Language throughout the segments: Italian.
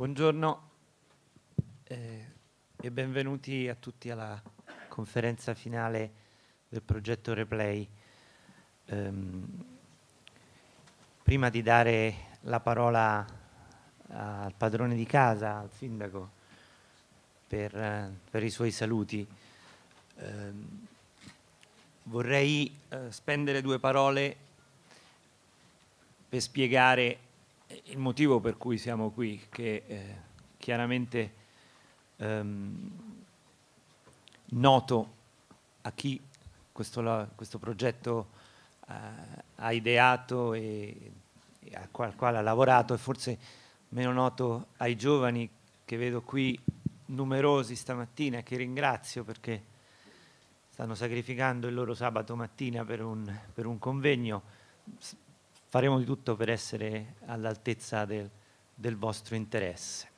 Buongiorno eh, e benvenuti a tutti alla conferenza finale del progetto Replay. Um, prima di dare la parola al padrone di casa, al sindaco, per, eh, per i suoi saluti, eh, vorrei eh, spendere due parole per spiegare il motivo per cui siamo qui, che eh, chiaramente ehm, noto a chi questo, questo progetto eh, ha ideato e, e al quale, ha lavorato e forse meno noto ai giovani che vedo qui numerosi stamattina che ringrazio perché stanno sacrificando il loro sabato mattina per un, per un convegno. Faremo di tutto per essere all'altezza del, del vostro interesse.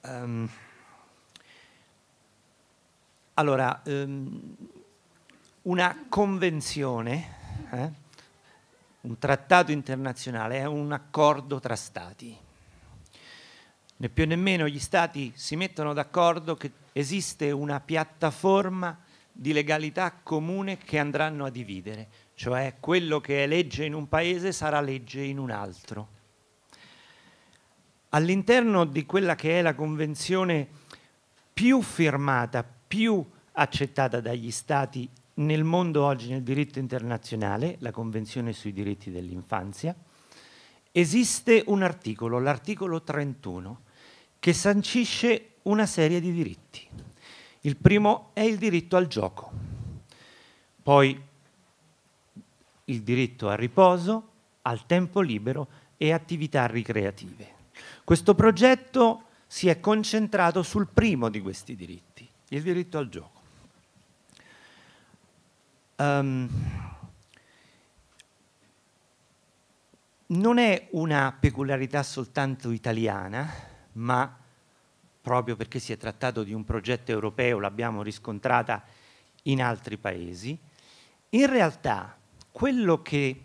Um, allora, um, una convenzione, eh, un trattato internazionale è un accordo tra stati. Né più nemmeno gli stati si mettono d'accordo che esiste una piattaforma di legalità comune che andranno a dividere, cioè quello che è legge in un paese sarà legge in un altro. All'interno di quella che è la convenzione più firmata, più accettata dagli stati nel mondo oggi nel diritto internazionale, la Convenzione sui diritti dell'infanzia, esiste un articolo, l'articolo 31, che sancisce una serie di diritti. Il primo è il diritto al gioco, poi il diritto al riposo, al tempo libero e attività ricreative. Questo progetto si è concentrato sul primo di questi diritti, il diritto al gioco. Um, non è una peculiarità soltanto italiana, ma proprio perché si è trattato di un progetto europeo, l'abbiamo riscontrata in altri paesi. In realtà quello che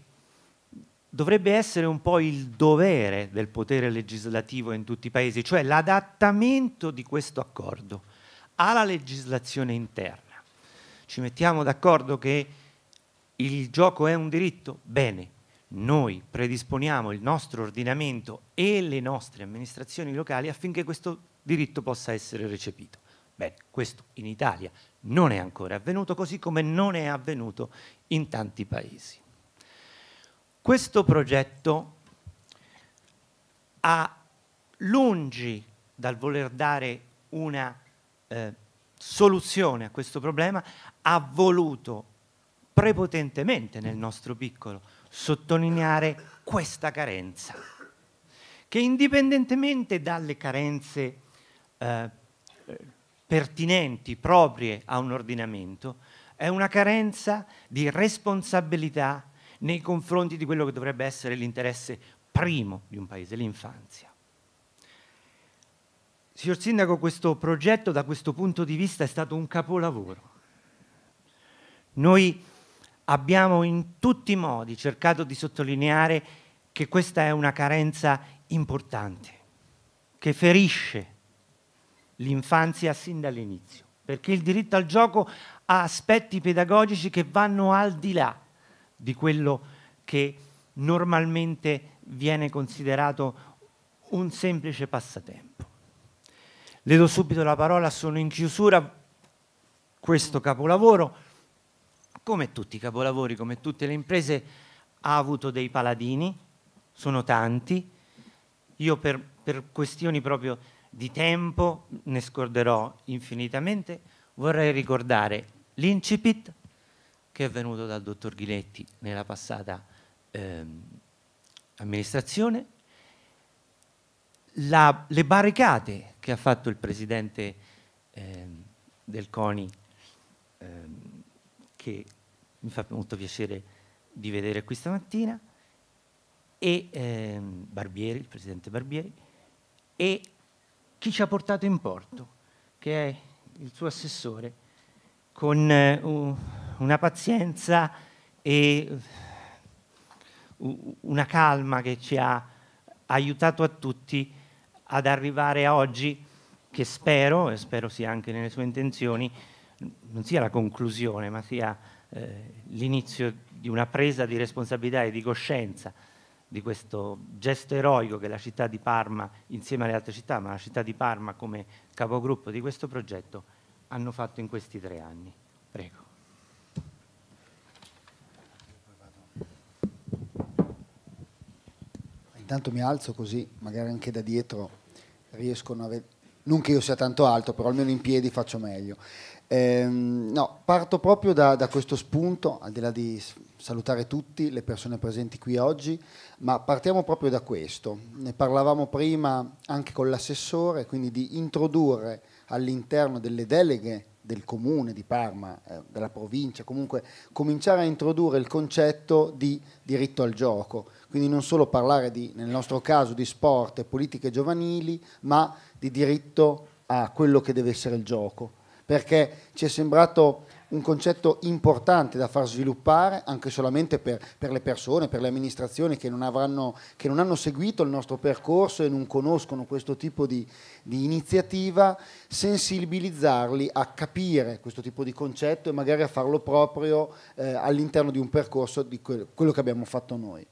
dovrebbe essere un po' il dovere del potere legislativo in tutti i paesi, cioè l'adattamento di questo accordo alla legislazione interna ci mettiamo d'accordo che il gioco è un diritto? Bene, noi predisponiamo il nostro ordinamento e le nostre amministrazioni locali affinché questo diritto possa essere recepito. Bene, questo in Italia non è ancora avvenuto, così come non è avvenuto in tanti paesi. Questo progetto ha lungi dal voler dare una eh, soluzione a questo problema, ha voluto prepotentemente nel nostro piccolo sottolineare questa carenza, che indipendentemente dalle carenze eh, pertinenti, proprie a un ordinamento, è una carenza di responsabilità nei confronti di quello che dovrebbe essere l'interesse primo di un paese, l'infanzia. Signor Sindaco, questo progetto da questo punto di vista è stato un capolavoro. Noi abbiamo in tutti i modi cercato di sottolineare che questa è una carenza importante, che ferisce l'infanzia sin dall'inizio, perché il diritto al gioco ha aspetti pedagogici che vanno al di là di quello che normalmente viene considerato un semplice passatempo. Le do subito la parola, sono in chiusura questo capolavoro come tutti i capolavori, come tutte le imprese, ha avuto dei paladini, sono tanti. Io per, per questioni proprio di tempo ne scorderò infinitamente. Vorrei ricordare l'incipit che è venuto dal dottor Ghiletti nella passata eh, amministrazione, la, le barricate che ha fatto il presidente eh, del CONI eh, che mi fa molto piacere di vedere qui stamattina, e ehm, Barbieri, il presidente Barbieri, e chi ci ha portato in porto, che è il suo assessore, con eh, una pazienza e uh, una calma che ci ha aiutato a tutti ad arrivare a oggi, che spero, e spero sia anche nelle sue intenzioni, non sia la conclusione, ma sia eh, l'inizio di una presa di responsabilità e di coscienza di questo gesto eroico che la città di Parma, insieme alle altre città, ma la città di Parma come capogruppo di questo progetto, hanno fatto in questi tre anni. Prego. Intanto mi alzo così, magari anche da dietro riescono a vedere. Non che io sia tanto alto, però almeno in piedi faccio meglio. Ehm, no, parto proprio da, da, questo spunto, al di là di salutare tutti le persone presenti qui oggi, ma partiamo proprio da questo. Ne parlavamo prima anche con l'assessore, quindi di introdurre all'interno delle deleghe del comune di Parma, eh, della provincia, comunque cominciare a introdurre il concetto di diritto al gioco, quindi non solo parlare di, nel nostro caso di sport e politiche giovanili, ma di diritto a quello che deve essere il gioco perché ci è sembrato un concetto importante da far sviluppare anche solamente per, per le persone, per le amministrazioni che non, avranno, che non, hanno seguito il nostro percorso e non conoscono questo tipo di, di, iniziativa, sensibilizzarli a capire questo tipo di concetto e magari a farlo proprio eh, all'interno di un percorso di quello, che abbiamo fatto noi.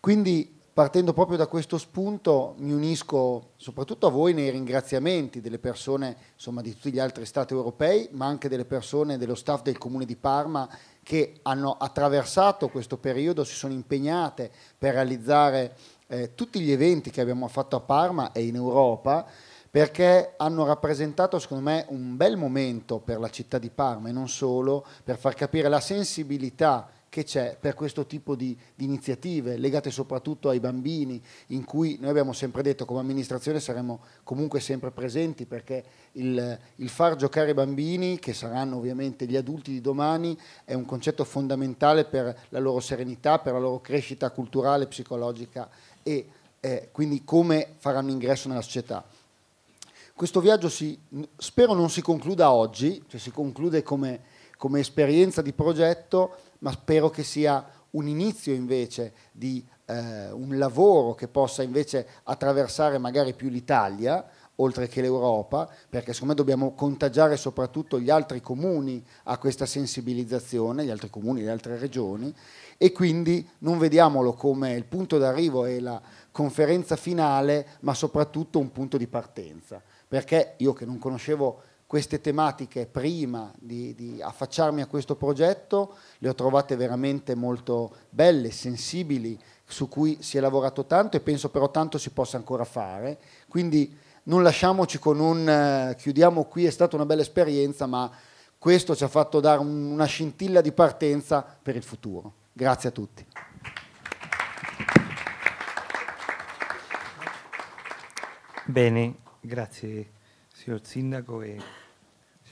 Quindi partendo proprio da questo spunto mi unisco soprattutto a voi nei ringraziamenti delle persone insomma, di tutti gli altri stati europei, ma anche delle persone dello staff del comune di Parma che hanno attraversato questo periodo, si sono impegnate per realizzare eh, tutti gli eventi che abbiamo fatto a Parma e in Europa perché hanno rappresentato secondo me un bel momento per la città di Parma e non solo, per far capire la sensibilità che c'è per questo tipo di, di, iniziative legate soprattutto ai bambini, in cui noi abbiamo sempre detto come amministrazione saremo comunque sempre presenti perché il, il far giocare i bambini, che saranno ovviamente gli adulti di domani, è un concetto fondamentale per la loro serenità, per la loro crescita culturale, psicologica e eh, quindi come faranno ingresso nella società. Questo viaggio si, spero non si concluda oggi, cioè si conclude come, come esperienza di progetto, ma spero che sia un inizio invece di eh, un lavoro che possa invece attraversare magari più l'Italia, oltre che l'Europa, perché secondo me dobbiamo contagiare soprattutto gli altri comuni a questa sensibilizzazione, gli altri comuni, le altre regioni, e quindi non vediamolo come il punto d'arrivo e la conferenza finale, ma soprattutto un punto di partenza, perché io che non conoscevo queste tematiche prima di, di, affacciarmi a questo progetto, le ho trovate veramente molto belle, sensibili, su cui si è lavorato tanto e penso però tanto si possa ancora fare. Quindi non lasciamoci con un eh, chiudiamo qui, è stata una bella esperienza, ma questo ci ha fatto dare un, una scintilla di partenza per il futuro. Grazie a tutti. Bene, grazie signor Sindaco e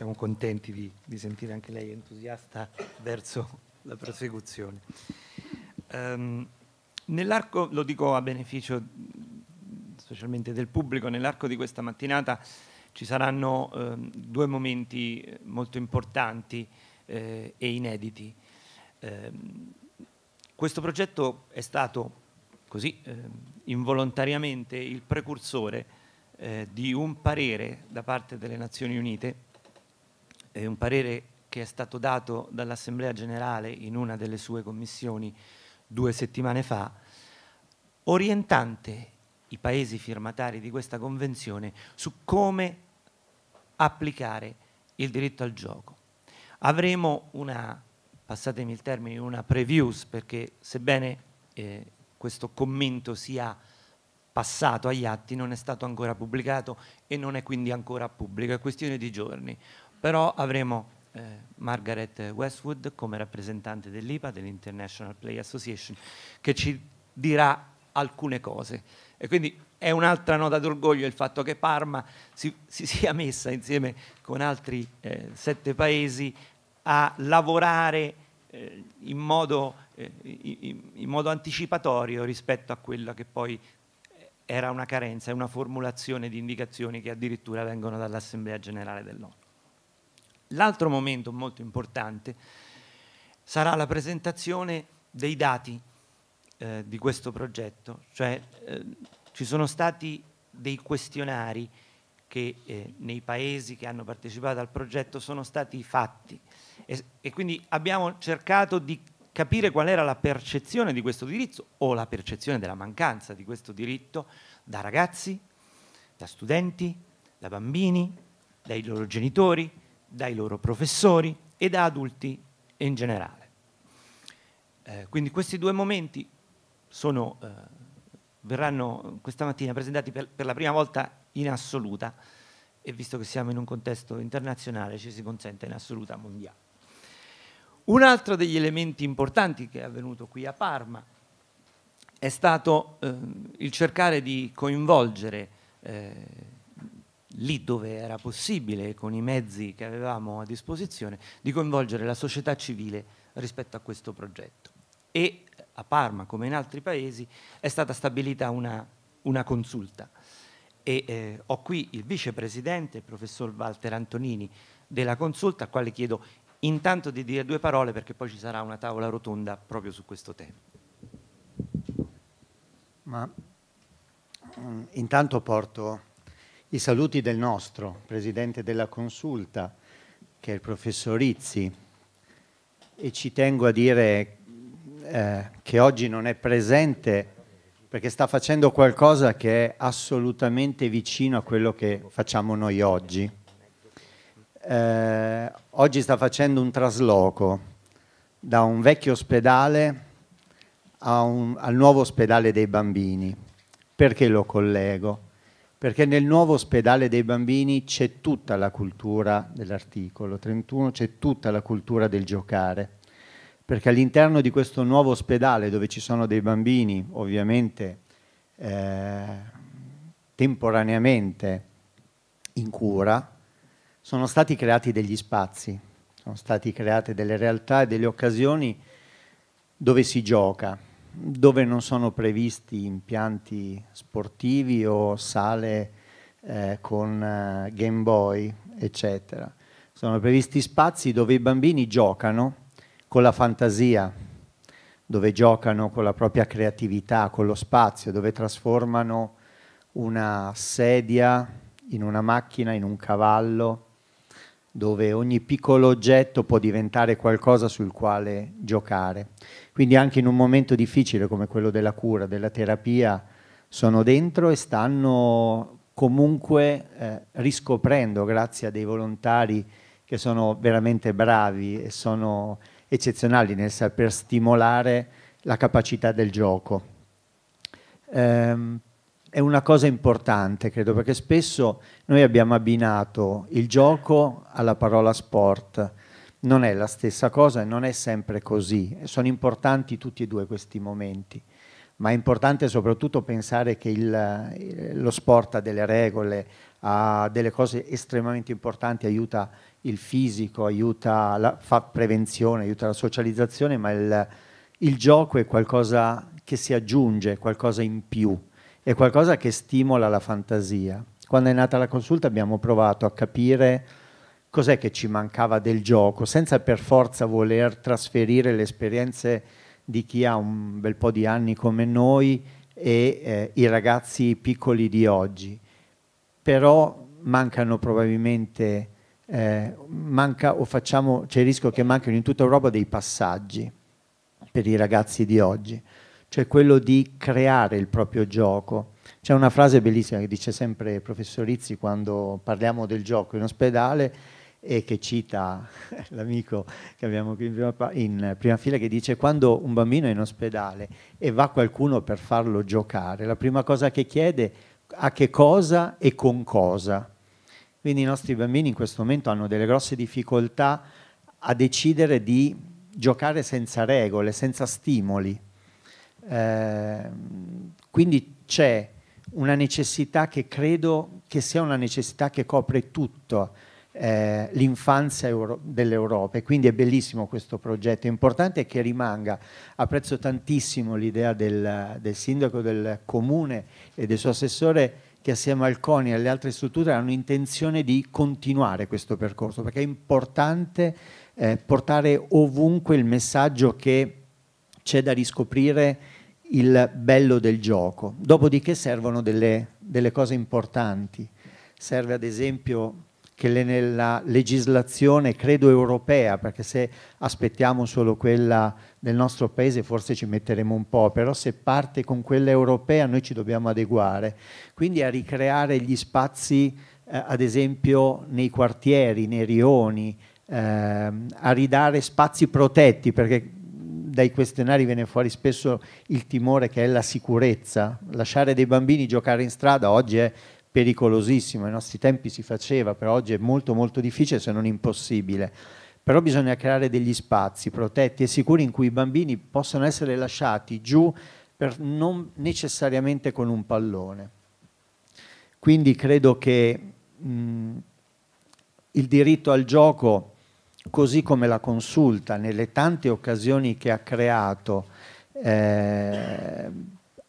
siamo contenti di, di sentire anche lei entusiasta verso la prosecuzione. Um, nell'arco, lo dico a beneficio specialmente del pubblico, nell'arco di questa mattinata ci saranno um, due momenti eh, molto importanti eh, e inediti. Um, questo progetto è stato così eh, involontariamente il precursore eh, di un parere da parte delle Nazioni Unite, eh, un parere che è stato dato dall'Assemblea Generale in una delle sue commissioni due settimane fa, orientante i paesi firmatari di questa convenzione su come applicare il diritto al gioco. Avremo una, passatemi il termine, una previews perché sebbene eh, questo commento sia passato agli atti non è stato ancora pubblicato e non è quindi ancora pubblico, è questione di giorni. Però avremo eh, Margaret Westwood come rappresentante dell'IPA, dell'International Play Association, che ci dirà alcune cose. E quindi è un'altra nota d'orgoglio il fatto che Parma si, si sia messa insieme con altri eh, sette paesi a lavorare eh, in, modo, eh, in, in, modo, anticipatorio rispetto a quella che poi era una carenza, è una formulazione di indicazioni che addirittura vengono dall'Assemblea Generale dell'ONU. L'altro momento molto importante sarà la presentazione dei dati eh, di questo progetto, cioè eh, ci sono stati dei questionari che eh, nei paesi che hanno partecipato al progetto sono stati fatti. E, e quindi abbiamo cercato di capire qual era la percezione di questo diritto o la percezione della mancanza di questo diritto da ragazzi, da studenti, da bambini, dai loro genitori, dai loro professori e da adulti in generale. Eh, quindi questi due momenti sono, eh, verranno questa mattina presentati per, per la prima volta in assoluta e visto che siamo in un contesto internazionale ci si consente in assoluta mondiale. Un altro degli elementi importanti che è avvenuto qui a Parma è stato eh, il cercare di coinvolgere eh, lì dove era possibile, con i mezzi che avevamo a disposizione, di coinvolgere la società civile rispetto a questo progetto. E a Parma, come in altri paesi, è stata stabilita una, una consulta. E eh, ho qui il vicepresidente, il professor Walter Antonini, della consulta, al quale chiedo intanto di dire due parole perché poi ci sarà una tavola rotonda proprio su questo tema. Ma um, intanto porto i saluti del nostro presidente della consulta, che è il professor Rizzi, e ci tengo a dire eh, che oggi non è presente perché sta facendo qualcosa che è assolutamente vicino a quello che facciamo noi oggi eh, oggi sta facendo un trasloco da un vecchio ospedale un, al nuovo ospedale dei bambini. Perché lo collego? Perché nel nuovo ospedale dei bambini c'è tutta la cultura dell'articolo 31, c'è tutta la cultura del giocare. Perché all'interno di questo nuovo ospedale dove ci sono dei bambini, ovviamente eh, temporaneamente in cura, sono stati creati degli spazi, sono state create delle realtà e delle occasioni dove si gioca, dove non sono previsti impianti sportivi o sale eh, con eh, Game Boy, eccetera. Sono previsti spazi dove i bambini giocano con la fantasia, dove giocano con la propria creatività, con lo spazio, dove trasformano una sedia in una macchina, in un cavallo, dove ogni piccolo oggetto può diventare qualcosa sul quale giocare. Quindi anche in un momento difficile come quello della cura, della terapia, sono dentro e stanno comunque eh, riscoprendo, grazie a dei volontari che sono veramente bravi e sono eccezionali nel saper stimolare la capacità del gioco. Um, è una cosa importante, credo, perché spesso noi abbiamo abbinato il gioco alla parola sport. Non è la stessa cosa e non è sempre così. Sono importanti tutti e due questi momenti, ma è importante soprattutto pensare che il, lo sport ha delle regole, ha delle cose estremamente importanti, aiuta il fisico, aiuta la fa prevenzione, aiuta la socializzazione, ma il, il gioco è qualcosa che si aggiunge, qualcosa in più è qualcosa che stimola la fantasia. Quando è nata la consulta abbiamo provato a capire cos'è che ci mancava del gioco, senza per forza voler trasferire le esperienze di chi ha un bel po' di anni come noi e eh, i ragazzi piccoli di oggi. Però mancano probabilmente, eh, manca o facciamo, c'è il rischio che mancano in tutta Europa dei passaggi per i ragazzi di oggi cioè quello di creare il proprio gioco. C'è una frase bellissima che dice sempre il professor Rizzi quando parliamo del gioco in ospedale e che cita l'amico che abbiamo qui in prima, in prima, fila che dice quando un bambino è in ospedale e va qualcuno per farlo giocare, la prima cosa che chiede a che cosa e con cosa. Quindi i nostri bambini in questo momento hanno delle grosse difficoltà a decidere di giocare senza regole, senza stimoli. Ehm, quindi c'è una necessità che credo che sia una necessità che copre tutto eh, l'infanzia Euro- dell'Europa e quindi è bellissimo questo progetto, è importante che rimanga, apprezzo tantissimo l'idea del, del sindaco del comune e del suo assessore che assieme al CONI e alle altre strutture hanno intenzione di continuare questo percorso perché è importante eh, portare ovunque il messaggio che c'è da riscoprire il bello del gioco. Dopodiché servono delle, delle cose importanti. Serve ad esempio che nella legislazione, credo europea, perché se aspettiamo solo quella del nostro paese forse ci metteremo un po', però se parte con quella europea noi ci dobbiamo adeguare. Quindi a ricreare gli spazi, eh, ad esempio nei quartieri, nei rioni, eh, a ridare spazi protetti, perché dai questionari viene fuori spesso il timore che è la sicurezza. Lasciare dei bambini giocare in strada oggi è pericolosissimo, ai nostri tempi si faceva, però oggi è molto molto difficile se non impossibile. Però bisogna creare degli spazi protetti e sicuri in cui i bambini possano essere lasciati giù per non necessariamente con un pallone. Quindi credo che mh, il diritto al gioco così come la consulta nelle tante occasioni che ha creato eh,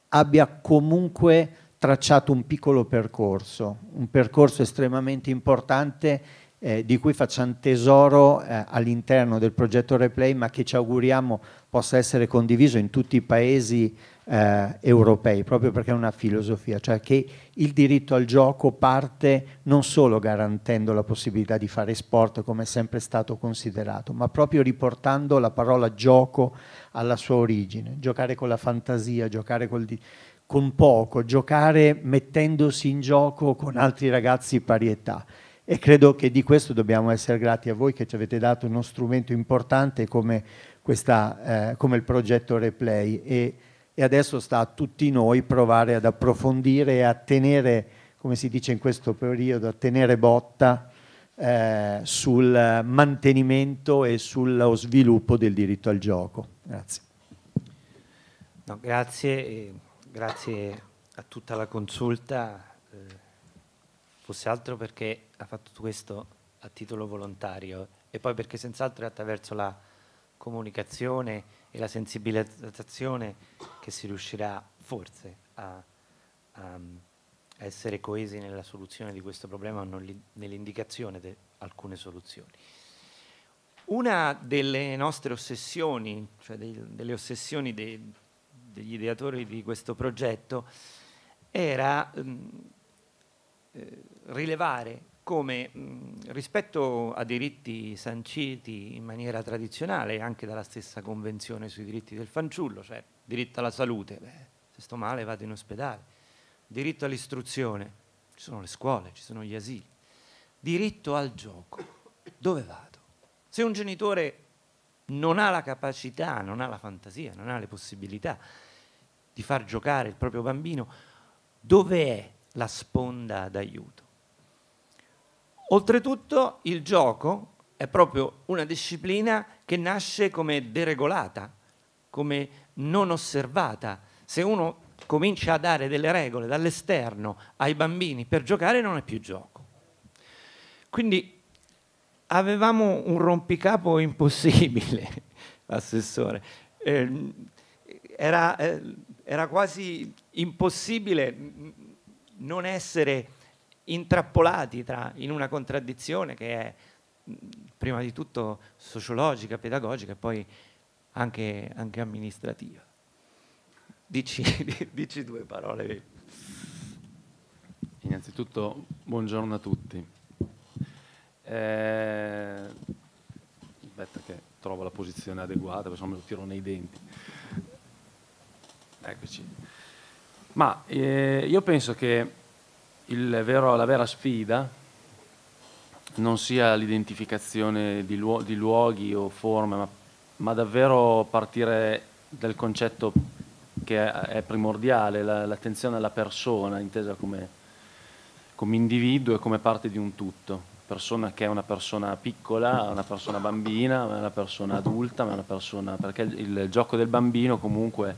abbia comunque tracciato un piccolo percorso, un percorso estremamente importante eh, di cui facciamo tesoro eh, all'interno del progetto Replay, ma che ci auguriamo possa essere condiviso in tutti i paesi eh, europei, proprio perché è una filosofia, cioè che il diritto al gioco parte non solo garantendo la possibilità di fare sport come è sempre stato considerato, ma proprio riportando la parola gioco alla sua origine, giocare con la fantasia, giocare col con poco, giocare mettendosi in gioco con altri ragazzi pari età. E credo che di questo dobbiamo essere grati a voi che ci avete dato uno strumento importante come, questa, eh, come il progetto Replay e, e, adesso sta a tutti noi provare ad approfondire e a tenere, come si dice in questo periodo, a tenere botta eh, sul mantenimento e sullo sviluppo del diritto al gioco. Grazie. No, grazie, grazie a tutta la consulta. Eh, fosse altro perché ha fatto questo a titolo volontario e poi perché senz'altro è attraverso la comunicazione e la sensibilizzazione che si riuscirà forse a, a essere coesi nella soluzione di questo problema o nell'indicazione di alcune soluzioni. Una delle nostre ossessioni, cioè dei, delle ossessioni dei, degli ideatori di questo progetto, era mh, eh, rilevare come mh, rispetto a diritti sanciti in maniera tradizionale anche dalla stessa convenzione sui diritti del fanciullo, cioè diritto alla salute, beh, se sto male vado in ospedale, diritto all'istruzione, ci sono le scuole, ci sono gli asili, diritto al gioco, dove vado? Se un genitore non ha la capacità, non ha la fantasia, non ha le possibilità di far giocare il proprio bambino, dove è la sponda d'aiuto? Oltretutto il gioco è proprio una disciplina che nasce come deregolata, come non osservata. Se uno comincia a dare delle regole dall'esterno ai bambini per giocare non è più gioco. Quindi avevamo un rompicapo impossibile, assessore. Eh, era, eh, era quasi impossibile non essere intrappolati tra, in una contraddizione che è prima di tutto sociologica, pedagogica e poi anche, anche amministrativa. Dici, dici, due parole. Innanzitutto buongiorno a tutti. Eh, aspetta che trovo la posizione adeguata, perché me lo tiro nei denti. Eccoci. Ma eh, io penso che vero, la vera sfida non sia l'identificazione di, luo di luoghi o forme, ma, ma, davvero partire dal concetto che è primordiale, l'attenzione alla persona, intesa come, come individuo e come parte di un tutto persona che è una persona piccola, una persona bambina, una persona adulta, una persona, perché il, il, gioco del bambino comunque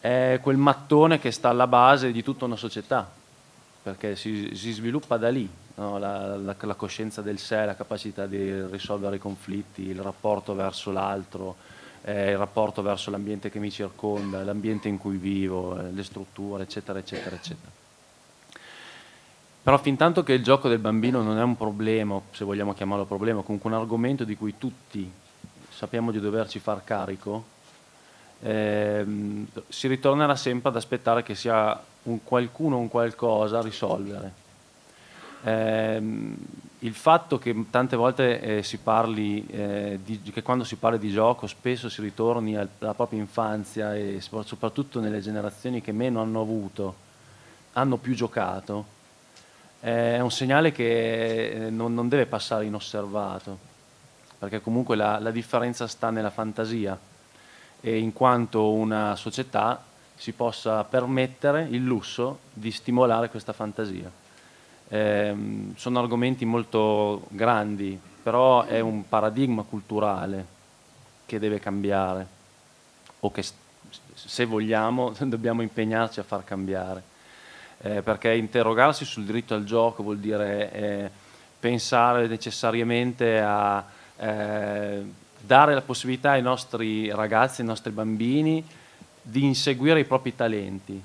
è quel mattone che sta alla base di tutta una società perché si, si sviluppa da lì no? la, la, la, coscienza del sé, la capacità di risolvere i conflitti, il rapporto verso l'altro, eh, il rapporto verso l'ambiente che mi circonda, l'ambiente in cui vivo, eh, le strutture, eccetera, eccetera, eccetera. Però fin tanto che il gioco del bambino non è un problema, se vogliamo chiamarlo problema, comunque un argomento di cui tutti sappiamo di doverci far carico, eh, si ritornerà sempre ad aspettare che sia un qualcuno un qualcosa a risolvere. Eh, il fatto che tante volte eh, si parli, eh, di, che quando si parla di gioco spesso si ritorni alla propria infanzia e soprattutto nelle generazioni che meno hanno avuto, hanno più giocato, è un segnale che eh, non, non deve passare inosservato, perché comunque la, la differenza sta nella fantasia e in quanto una società si possa permettere il lusso di stimolare questa fantasia. Eh, sono argomenti molto grandi, però è un paradigma culturale che deve cambiare o che se vogliamo dobbiamo impegnarci a far cambiare. Eh, perché interrogarsi sul diritto al gioco vuol dire eh, pensare necessariamente a eh, dare la possibilità ai nostri ragazzi, ai nostri bambini di inseguire i propri talenti,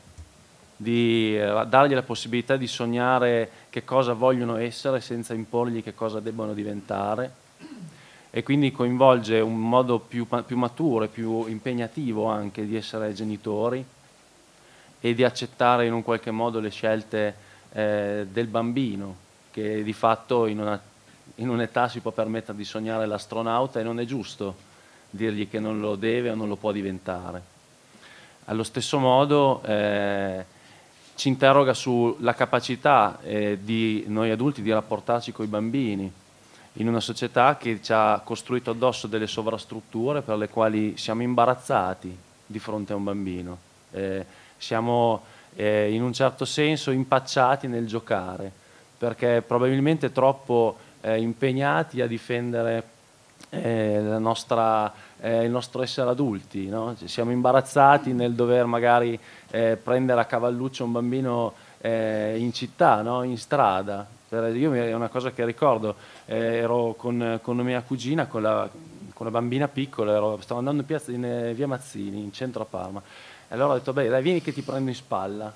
di eh, dargli la possibilità di sognare che cosa vogliono essere senza imporgli che cosa debbano diventare. E quindi coinvolge un modo più, più maturo e più impegnativo anche di essere genitori e di accettare in un qualche modo le scelte eh, del bambino che di fatto in una in un'età si può permettere di sognare l'astronauta e non è giusto dirgli che non lo deve o non lo può diventare. Allo stesso modo eh, ci interroga sulla capacità eh, di noi adulti di rapportarci con i bambini in una società che ci ha costruito addosso delle sovrastrutture per le quali siamo imbarazzati di fronte a un bambino. Eh, siamo eh, in un certo senso impacciati nel giocare perché probabilmente troppo eh, impegnati a difendere eh, nostra, eh, il nostro essere adulti. No? Siamo imbarazzati nel dover magari eh, prendere a cavalluccio un bambino eh, in città, no? in strada. Io è una cosa che ricordo, eh, ero con, con, mia cugina, con la, con la bambina piccola, ero, stavo andando in, piazza, in via Mazzini, in centro a Parma. E allora ho detto, beh, dai, vieni che ti prendo in spalla.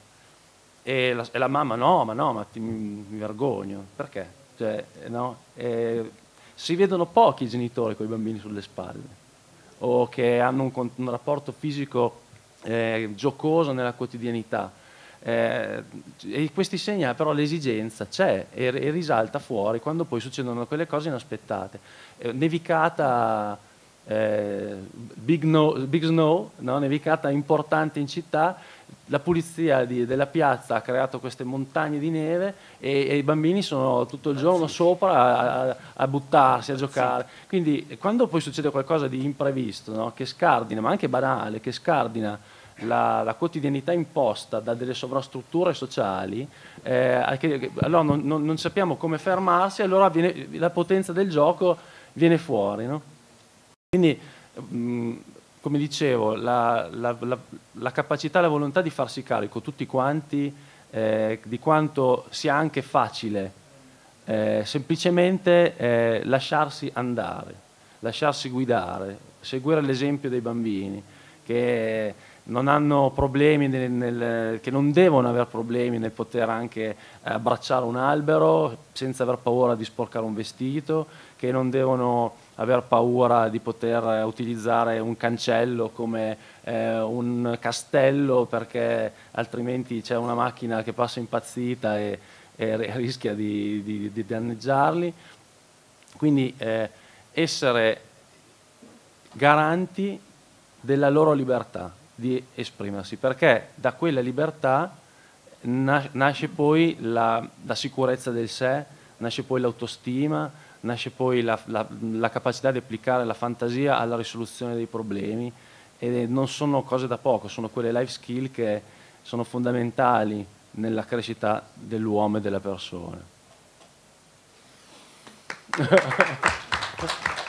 E la, e la mamma, no, ma no, ma ti, mi, mi vergogno. Perché? Cioè, no? eh, si vedono pochi genitori con i bambini sulle spalle o che hanno un, un rapporto fisico eh, giocoso nella quotidianità. Eh, e questi segna però l'esigenza c'è e, e, risalta fuori quando poi succedono quelle cose inaspettate. Eh, nevicata, eh, big, no, big, snow, no? nevicata importante in città, la pulizia di, della piazza ha creato queste montagne di neve e, e i bambini sono tutto il giorno sopra a, a, buttarsi, a giocare. Quindi quando poi succede qualcosa di imprevisto, no? che scardina, ma anche banale, che scardina la, la, quotidianità imposta da delle sovrastrutture sociali, eh, che, allora non, non, non, sappiamo come fermarsi, allora viene, la potenza del gioco viene fuori. No? Quindi mh, come dicevo, la, la, la, la capacità e la volontà di farsi carico tutti quanti eh, di quanto sia anche facile eh, semplicemente eh, lasciarsi andare, lasciarsi guidare, seguire l'esempio dei bambini che non hanno problemi, nel, nel, che non devono avere problemi nel poter anche abbracciare un albero senza aver paura di sporcare un vestito, che non devono aver paura di poter utilizzare un cancello come eh, un castello perché altrimenti c'è una macchina che passa impazzita e, e rischia di, di, di, danneggiarli. Quindi eh, essere garanti della loro libertà di esprimersi, perché da quella libertà nasce poi la, la sicurezza del sé, nasce poi l'autostima, nasce poi la, la, la, capacità di applicare la fantasia alla risoluzione dei problemi e non sono cose da poco, sono quelle life skill che sono fondamentali nella crescita dell'uomo e della persona.